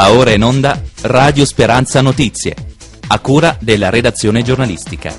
Va ora in onda Radio Speranza Notizie, a cura della redazione giornalistica.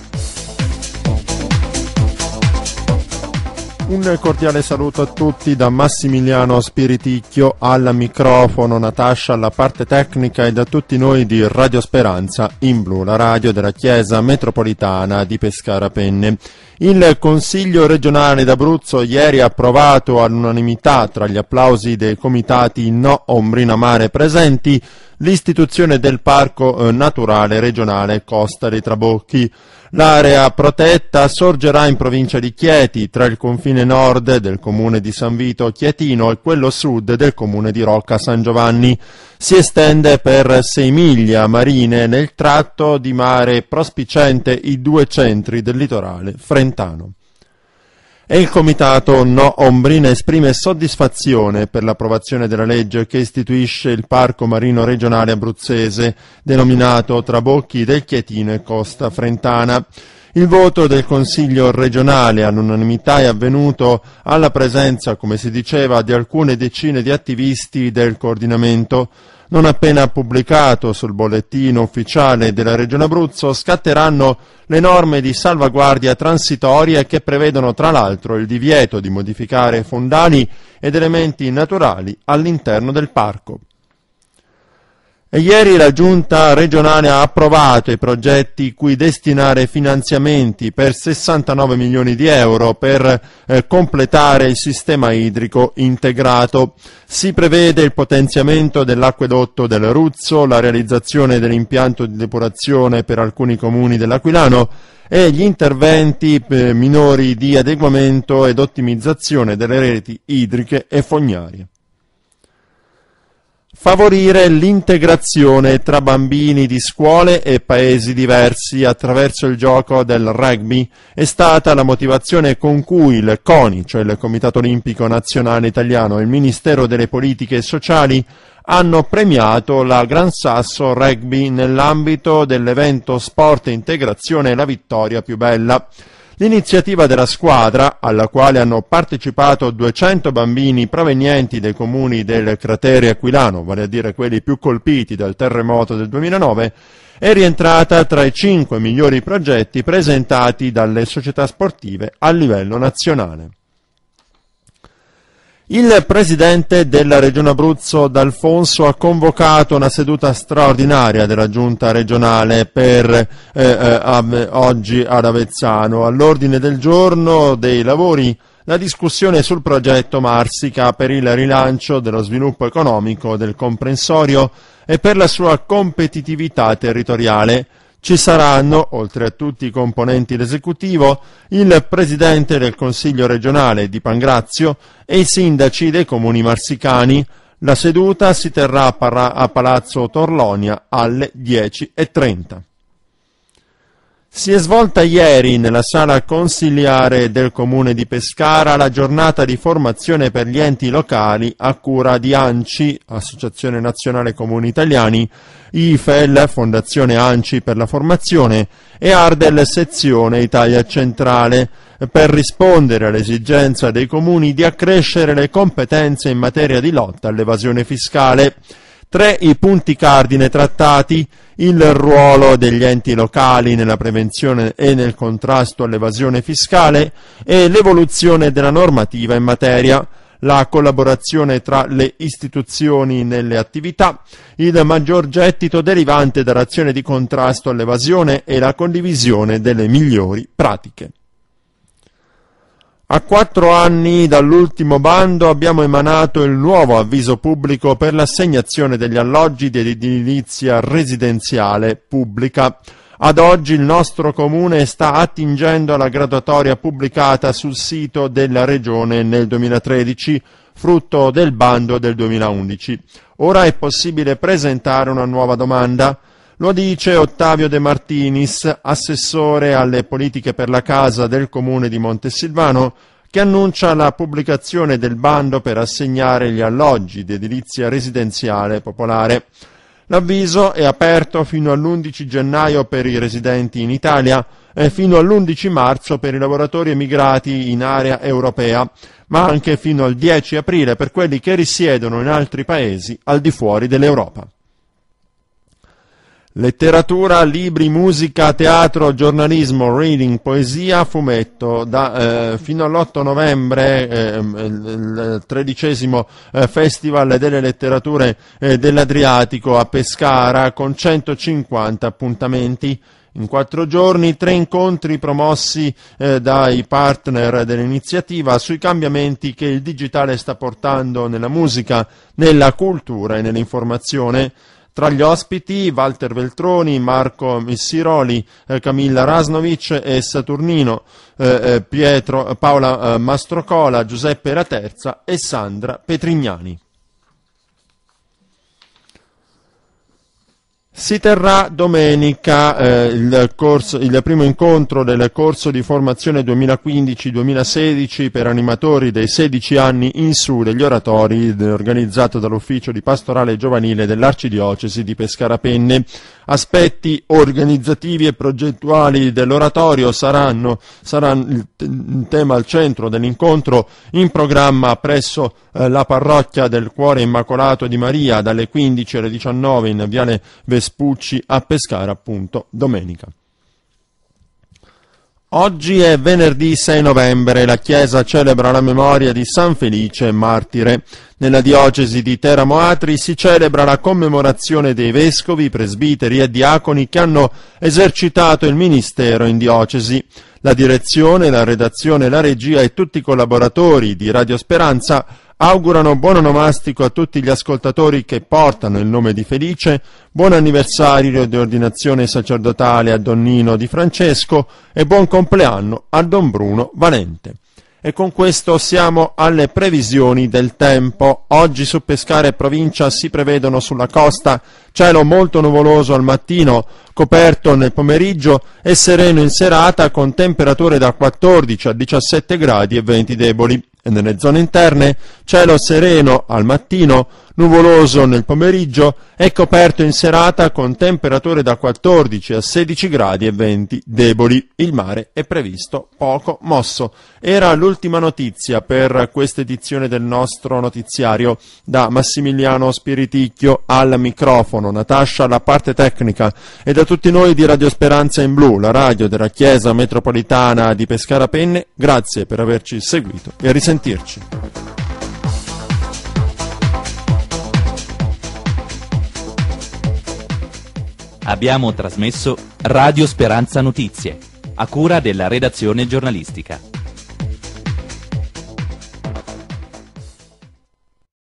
Un cordiale saluto a tutti da Massimiliano Spiriticchio al microfono, Natascia alla parte tecnica e da tutti noi di Radio Speranza in blu, la radio della Chiesa metropolitana di Pescara Penne. Il Consiglio regionale d'Abruzzo ieri ha approvato all'unanimità tra gli applausi dei comitati No Ombrina Mare presenti l'istituzione del Parco eh, Naturale Regionale Costa dei Trabocchi. L'area protetta sorgerà in provincia di Chieti, tra il confine nord del comune di San Vito Chietino e quello sud del comune di Rocca San Giovanni. Si estende per 6 miglia marine nel tratto di mare prospicente i due centri del litorale frentano e il Comitato No Ombrina esprime soddisfazione per l'approvazione della legge che istituisce il Parco Marino Regionale Abruzzese, denominato Trabocchi del Chietino e Costa Frentana. Il voto del Consiglio regionale all'unanimità è avvenuto alla presenza, come si diceva, di alcune decine di attivisti del coordinamento. Non appena pubblicato sul bollettino ufficiale della Regione Abruzzo scatteranno le norme di salvaguardia transitorie che prevedono tra l'altro il divieto di modificare fondali ed elementi naturali all'interno del parco. E ieri la Giunta regionale ha approvato i progetti cui destinare finanziamenti per 69 milioni di euro per eh, completare il sistema idrico integrato. Si prevede il potenziamento dell'acquedotto del Ruzzo, la realizzazione dell'impianto di depurazione per alcuni comuni dell'Aquilano e gli interventi eh, minori di adeguamento ed ottimizzazione delle reti idriche e fognarie. Favorire l'integrazione tra bambini di scuole e paesi diversi attraverso il gioco del rugby è stata la motivazione con cui il CONI, cioè il Comitato Olimpico Nazionale Italiano e il Ministero delle Politiche Sociali hanno premiato la Gran Sasso Rugby nell'ambito dell'evento Sport e Integrazione La Vittoria più bella. L'iniziativa della squadra, alla quale hanno partecipato 200 bambini provenienti dai comuni del cratere aquilano, vale a dire quelli più colpiti dal terremoto del 2009, è rientrata tra i cinque migliori progetti presentati dalle società sportive a livello nazionale. Il presidente della Regione Abruzzo D'Alfonso ha convocato una seduta straordinaria della giunta regionale per eh, eh, oggi ad Avezzano. All'ordine del giorno dei lavori la discussione sul progetto Marsica per il rilancio dello sviluppo economico del comprensorio e per la sua competitività territoriale ci saranno, oltre a tutti i componenti dell'esecutivo, il presidente del Consiglio regionale di Pangrazio e i sindaci dei comuni marsicani. La seduta si terrà a Palazzo Torlonia alle 10.30. Si è svolta ieri nella sala consiliare del comune di Pescara la giornata di formazione per gli enti locali a cura di ANCI, Associazione Nazionale Comuni Italiani, IFEL, Fondazione ANCI per la formazione e Ardel Sezione Italia Centrale, per rispondere all'esigenza dei comuni di accrescere le competenze in materia di lotta all'evasione fiscale. Tre i punti cardine trattati, il ruolo degli enti locali nella prevenzione e nel contrasto all'evasione fiscale e l'evoluzione della normativa in materia, la collaborazione tra le istituzioni nelle attività, il maggior gettito derivante dall'azione di contrasto all'evasione e la condivisione delle migliori pratiche. A quattro anni dall'ultimo bando abbiamo emanato il nuovo avviso pubblico per l'assegnazione degli alloggi di edilizia residenziale pubblica. Ad oggi il nostro comune sta attingendo alla graduatoria pubblicata sul sito della Regione nel 2013, frutto del bando del 2011. Ora è possibile presentare una nuova domanda. Lo dice Ottavio De Martinis, assessore alle politiche per la casa del comune di Montesilvano, che annuncia la pubblicazione del bando per assegnare gli alloggi di edilizia residenziale popolare. L'avviso è aperto fino all'11 gennaio per i residenti in Italia e fino all'11 marzo per i lavoratori emigrati in area europea, ma anche fino al 10 aprile per quelli che risiedono in altri paesi al di fuori dell'Europa. Letteratura, libri, musica, teatro, giornalismo, reading, poesia, fumetto. Da, eh, fino all'8 novembre, eh, il tredicesimo eh, Festival delle Letterature eh, dell'Adriatico a Pescara con 150 appuntamenti in quattro giorni, tre incontri promossi eh, dai partner dell'iniziativa sui cambiamenti che il digitale sta portando nella musica, nella cultura e nell'informazione. Tra gli ospiti Walter Veltroni, Marco Missiroli, eh, Camilla Rasnovic e Saturnino, eh, eh Pietro, Paola Mastrocola, Giuseppe Raterza e Sandra Petrignani. Si terrà domenica eh, il, corso, il, primo incontro del corso di formazione 2015-2016 per animatori dei 16 anni in su degli oratori organizzato dall'ufficio di pastorale giovanile dell'Arcidiocesi di Pescara Penne. Aspetti organizzativi e progettuali dell'oratorio saranno, saranno il, tema al centro dell'incontro in programma presso eh, la parrocchia del Cuore Immacolato di Maria dalle 15 alle 19 in Viale Vespucci a Pescara appunto domenica. Oggi è venerdì 6 novembre, la Chiesa celebra la memoria di San Felice, martire. Nella diocesi di Teramo Atri si celebra la commemorazione dei vescovi, presbiteri e diaconi che hanno esercitato il ministero in diocesi. La direzione, la redazione, la regia e tutti i collaboratori di Radio Speranza augurano buon onomastico a tutti gli ascoltatori che portano il nome di Felice, buon anniversario di ordinazione sacerdotale a Don Nino di Francesco e buon compleanno a Don Bruno Valente. E con questo siamo alle previsioni del tempo. Oggi su Pescara e provincia si prevedono sulla costa cielo molto nuvoloso al mattino, coperto nel pomeriggio e sereno in serata con temperature da 14 a 17 gradi e venti deboli e nelle zone interne cielo sereno al mattino, nuvoloso nel pomeriggio e coperto in serata con temperature da 14 a 16 gradi e venti deboli. Il mare è previsto poco mosso. Era l'ultima notizia per questa edizione del nostro notiziario. Da Massimiliano Spiriticchio al microfono, Natascia alla parte tecnica e da tutti noi di Radio Speranza in Blu, la radio della Chiesa Metropolitana di Pescara Penne, grazie per averci seguito e a risentirci. Abbiamo trasmesso Radio Speranza Notizie, a cura della redazione giornalistica.